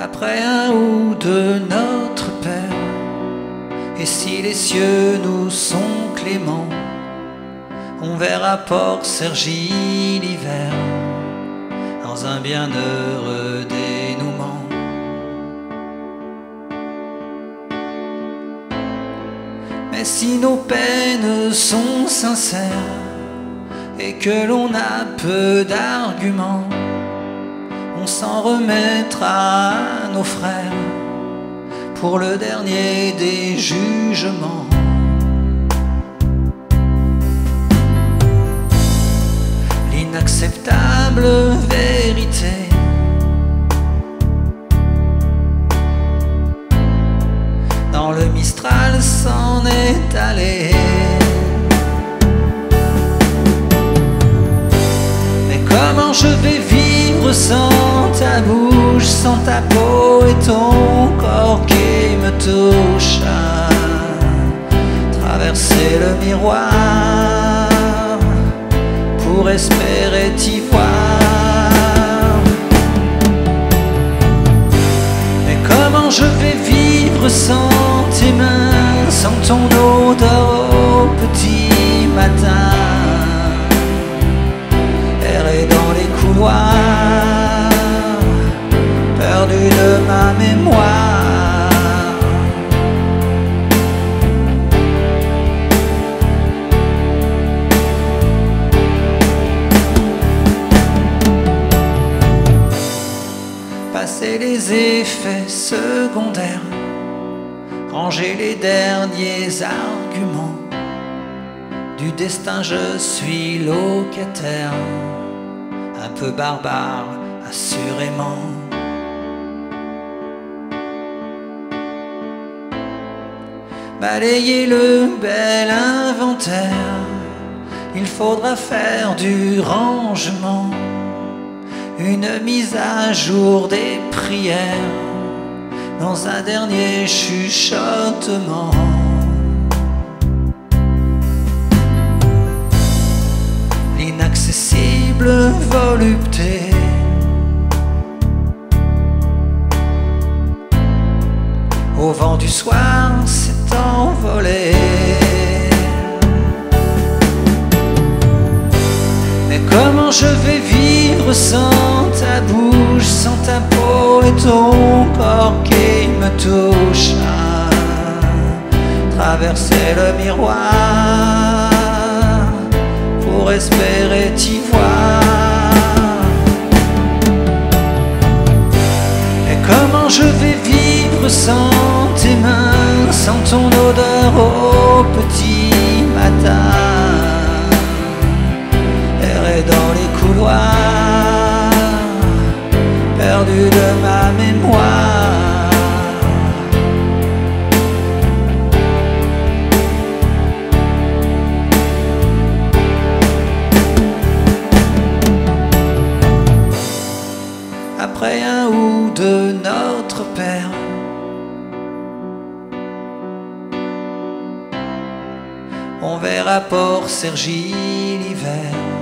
après un ou deux notre Père. Et si les cieux nous sont cléments, on verra Port Sergi l'hiver dans un bienheureux dénouement. Mais si nos peines sont sincères et que l'on a peu d'arguments, on s'en remettra à nos frères pour le dernier des jugements. L'inacceptable vérité. Dans le Mistral s'en est allé. Mais comment je vais vivre sans ta bouche, sans ta peau et ton corps qui me touche Traverser le miroir pour espérer t'y voir. Mais comment je vais vivre sans tes mains, sans ton odeur au petit matin? Les effets secondaires, ranger les derniers arguments. Du destin, je suis locataire, un peu barbare, assurément. Balayer le bel inventaire, il faudra faire du rangement une mise à jour des prières dans un dernier chuchotement. L'inaccessible volupté. Au vent du soir s'est envolé. Mais comment je vais vivre sans ton corps qui me touche Traverser le miroir pour espérer t'y voir. Et comment je vais vivre sans tes mains, sans ton odeur au petit Après un ou deux notre Père. On verra Port Sergi l'hiver